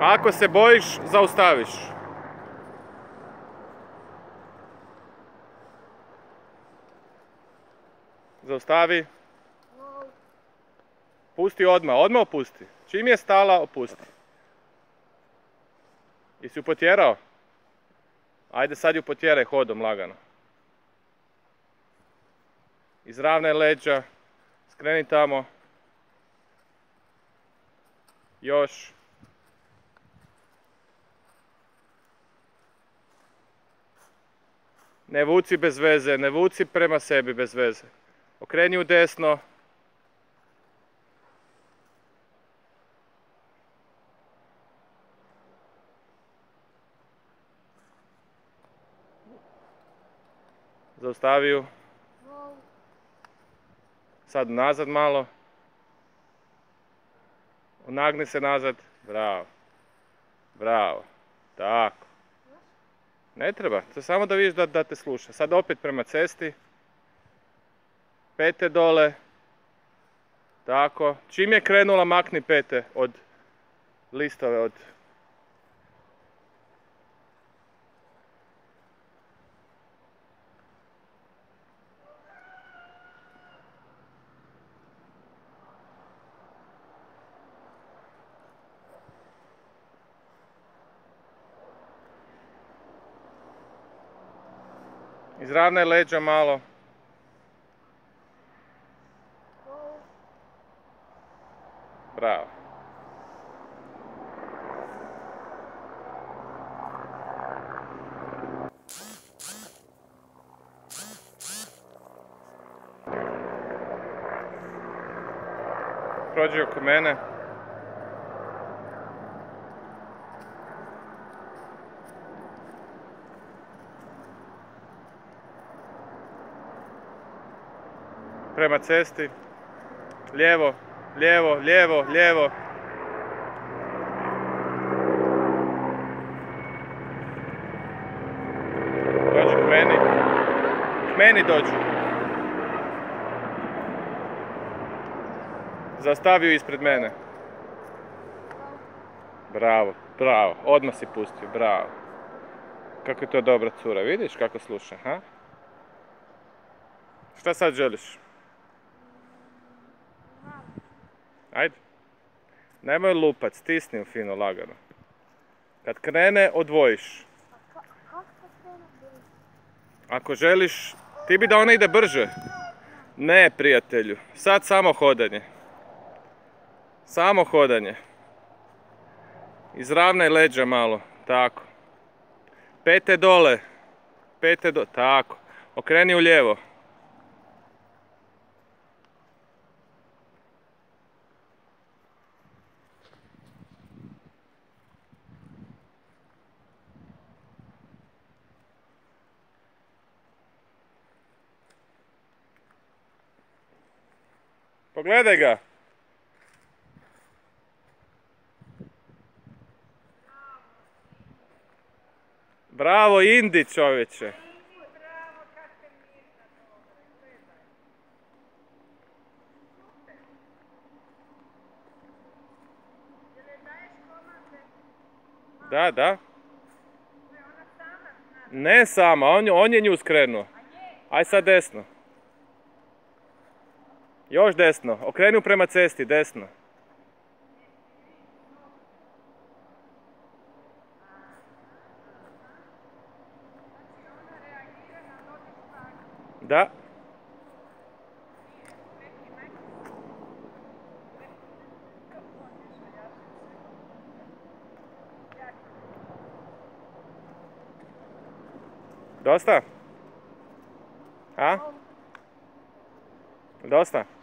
Ako se bojiš, zaustaviš. Zaustavi. Pusti odmah, odmah opusti. Čim je stala, opusti. Jesi ju potjerao? Ajde sad ju potjeraj hodom lagano. Izravnaj leđa, skreni tamo. Još. Ne vuci bez veze, ne vuci prema sebi bez veze. Okreni u desno. Zaustavi ju. Sad nazad malo. Nagni se nazad. Bravo. Bravo. Tako. Ne treba, to samo da vidiš da, da te sluša. Sad opet prema cesti. Pete dole. Tako. Čim je krenula, makni pete od listove, od... Izravnaj leđa malo. Bravo. Prođi oko mene. Prema cesti. Lijevo, lijevo, lijevo, lijevo. Dođi k meni. K meni dođi. Zastavio ispred mene. Bravo, bravo. Odmah si pustio, bravo. Kako je to dobra cura, vidiš kako sluša, ha? Šta sad želiš? Ajde. Nemoj lupat, stisni fino, lagano. Kad krene, odvojiš. Ako želiš, ti bi da ona ide brže. Ne, prijatelju. Sad samo hodanje. Samo hodanje. Izravnaj leđa malo. Tako. Pete dole. Pete do... Tako. Okreni u lijevo. Pogledaj ga. Bravo Indi čovječe. Da, da. Ne sama, on, on je nju skrenuo. Aj sad desno. Još desno. Okrenu prema cesti, desno. Da. Dosta? A? Dosta?